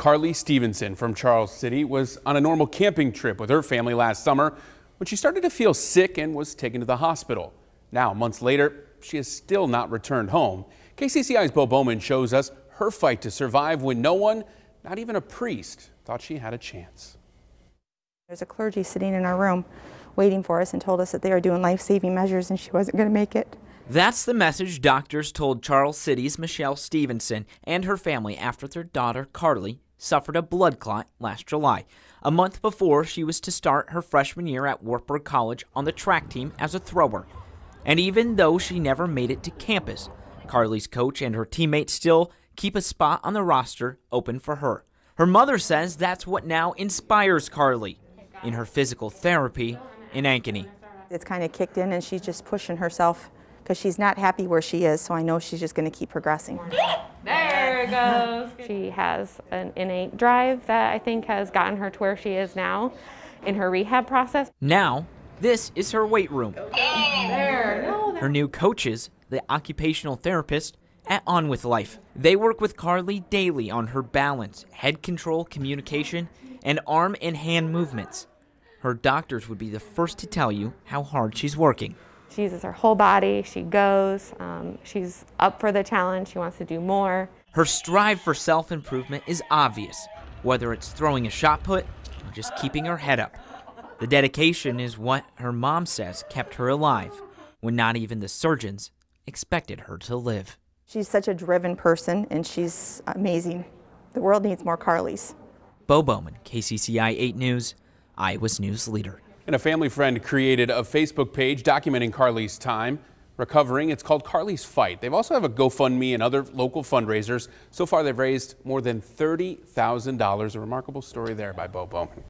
Carly Stevenson from Charles City was on a normal camping trip with her family last summer when she started to feel sick and was taken to the hospital. Now, months later, she has still not returned home. KCCI's Bo Bowman shows us her fight to survive when no one, not even a priest, thought she had a chance. There's a clergy sitting in our room waiting for us and told us that they were doing life-saving measures and she wasn't going to make it. That's the message doctors told Charles City's Michelle Stevenson and her family after their daughter Carly suffered a blood clot last July, a month before she was to start her freshman year at Wartburg College on the track team as a thrower. And even though she never made it to campus, Carly's coach and her teammates still keep a spot on the roster open for her. Her mother says that's what now inspires Carly in her physical therapy in Ankeny. It's kind of kicked in and she's just pushing herself because she's not happy where she is, so I know she's just going to keep progressing. There it goes. She has an innate drive that I think has gotten her to where she is now in her rehab process. Now, this is her weight room. There. No, Her new coaches, the occupational therapist at On With Life. They work with Carly daily on her balance, head control, communication, and arm and hand movements. Her doctors would be the first to tell you how hard she's working. She uses her whole body. She goes. Um, she's up for the challenge. She wants to do more. Her strive for self improvement is obvious, whether it's throwing a shot put or just keeping her head up. The dedication is what her mom says kept her alive when not even the surgeons expected her to live. She's such a driven person and she's amazing. The world needs more Carlys. Bo Bowman, KCCI 8 News, Iowa's news leader. And a family friend created a Facebook page documenting Carly's time recovering. It's called Carly's Fight. They've also have a GoFundMe and other local fundraisers. So far, they've raised more than $30,000. A remarkable story there by Bo Bowman.